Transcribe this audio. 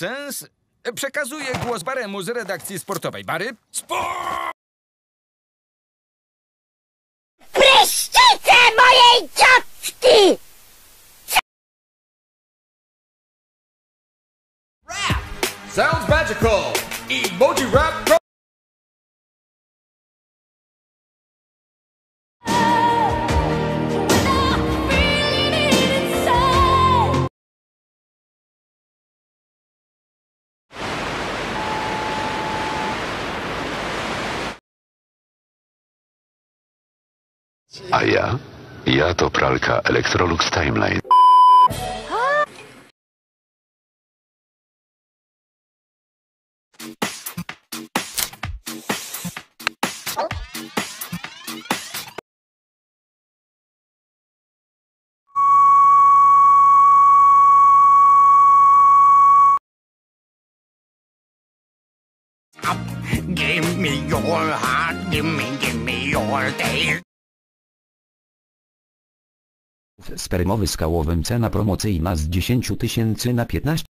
Sens? Przekazuję głos Baremu z redakcji sportowej. Bary? Sport! Pryszczyce mojej ciotki! Sounds magical! Emoji rap A ja? Ja to pralka Electrolux Timeline. Give me your heart, give me, give me your day. Spermowy skałowym cena promocyjna z 10 tysięcy na 15